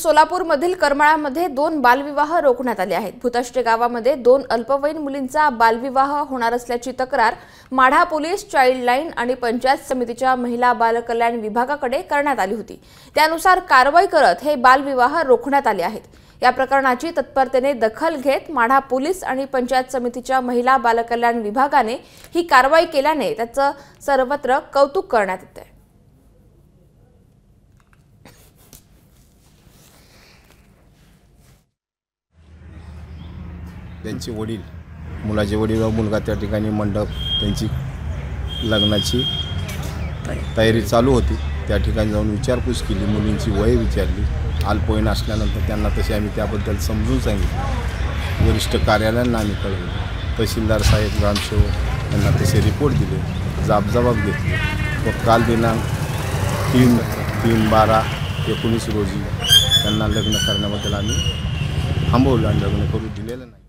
सोलापूरमधील करमाळामध्ये दोन बालविवाह रोखण्यात आले आहेत. भूताष्टे गावामध्ये दोन अल्पवयीन मुलींचा बालविवाह होणार असल्याची तक्रार माढा पोलीस चाइल्ड लाईन आणि पंचायत समितीच्या महिला बालकल्याण विभागाकडे करण्यात आली होती. त्यानुसार कारवाई करत हे बालविवाह रोखण्यात आले आहेत. या प्रकरणाची तत्परतेने दखल घेत माढा पोलीस आणि पंचायत समितीच्या महिला बालकल्याण विभागाने ही कारवाई केल्याने त्याचं सर्वत्र कौतुक करण्यात येत त्यांचे वडील मुलाचे वडील व मुलगा त्या ठिकाणी मंडप त्यांची लग्नाची तयारी चालू होती. त्या ठिकाणी जाऊन विचारपूस केली मुलींची वय विचारली. अल्पवयीन असल्यानंतर त्यांना तसे आम्ही त्याबद्दल समजून सांगितलं. वरिष्ठ कार्यालयांना आम्ही कळवलं. तहसीलदार साहेब ग्रामसेवक यांना तसे रिपोर्ट दिले. जाबजबाब घेतले. व काल दिनांक तीन तीन बारा एकोणीस रोजी त्यांना लग्न करण्याबद्दल आम्ही थांबवलं आणि लग्न करू दिलेलं नाही.